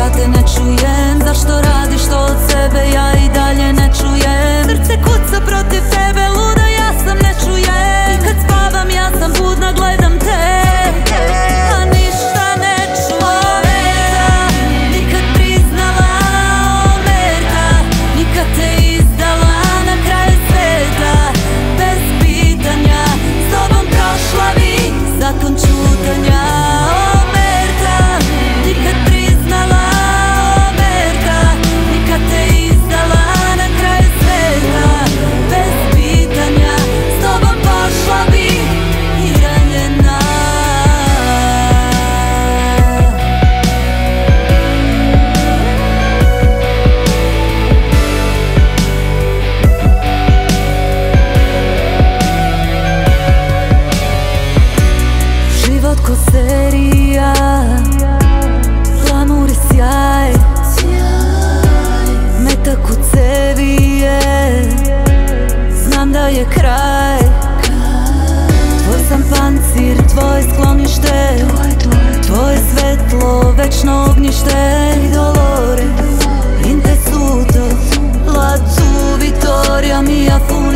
ja te ne čujem, zašto radim je kraj. Tvoj sam pancir, tvoje sklonište Tvoje svetlo, večno ognjište I dolore, in te suto La tu vittoria mia fu